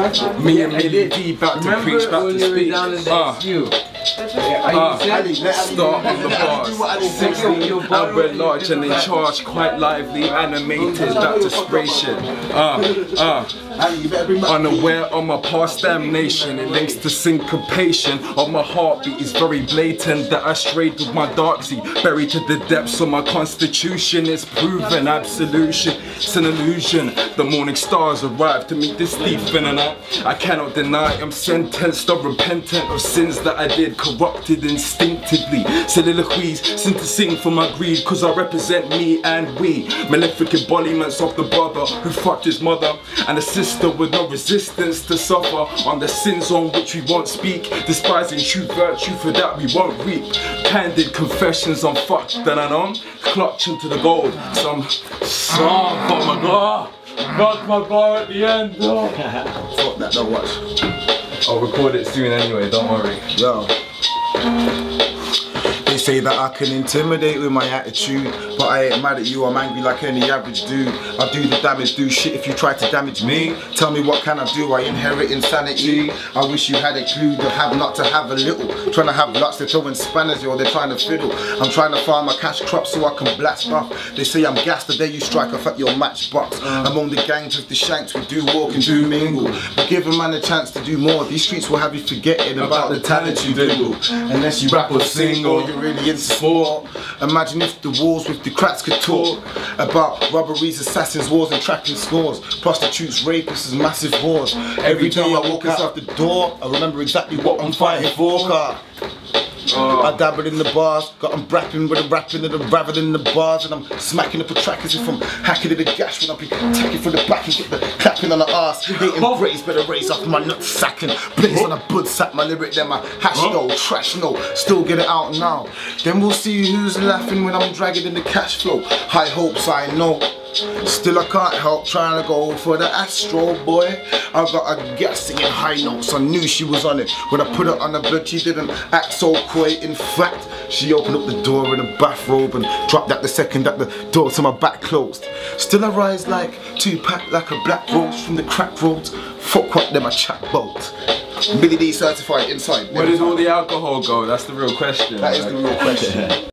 Me and MiliDee back to preach, back to speak. Uh, you. Uh, start on the bars. 16 and we're large and in charge, quite lively, animated, that desperation. Uh, uh. Unaware of my past damnation, it links to syncopation of my heartbeat is very blatant that I strayed with my dark darksy, buried to the depths of my constitution. It's proven absolution, it's an illusion. The morning stars arrive to meet this thief in the night. I cannot deny I'm sentenced or repentant of sins that I did, corrupted instinctively. Soliloquies, sing for my greed, cause I represent me and we. Malefic embodiments of the brother who fucked his mother and the sister with no resistance to suffer on the sins on which we won't speak, despising true virtue for that we won't reap. Candid confessions on fuck that I know, clutching to the gold. Some song, oh my god, got my bar at the end. Oh. Fuck that, don't watch. I'll record it soon anyway, don't worry. Yo. They say that I can intimidate with my attitude, but I ain't mad at you, I'm angry like any average dude. I do the damage, do shit if you try to damage me. Tell me what can I do, I inherit insanity. I wish you had a clue to have not to have a little. Trying to have lots, they're throwing spanners, yo, they're trying to fiddle. I'm trying to farm my cash crop so I can blast off. They say I'm gassed the day you strike off at your matchbox. Among the gangs with the shanks, we do walk and do mingle. But give a man a chance to do more. These streets will have you forgetting about the talent you do. Unless you rap or sing or you're really into sport. Imagine if the walls with the cracks could talk about robberies, assassins, wars, and trapping scores. Prostitutes, rapists, and massive wars. Every day I walk out the door, I remember exactly what I'm fighting for. Car. I dabbled in the bars, got them rapping with the rapping and the rather than the bars, and I'm smacking up the track as if I'm hacking in the gash when I be attacking from the back and get the clapping on the ass. Hating oh. braids, better raise off my nut sacking. Blaze on oh. a bud sack, my lyric, then my hash no, trash no, still get it out now. Then we'll see who's laughing when I'm dragging in the cash flow. High hopes, I know. Still I can't help trying to go for the Astro boy. I got a guess singing high notes. I knew she was on it. When I put her on the bed, she didn't act so coy. In fact, she opened up the door in a bathrobe and dropped that the second that the door to my back closed. Still I rise like 2Pac like a black rose from the crack roads. Fuck what them a chat boat. Billy D certified inside. Where does all the alcohol go? That's the real question. That is the real question.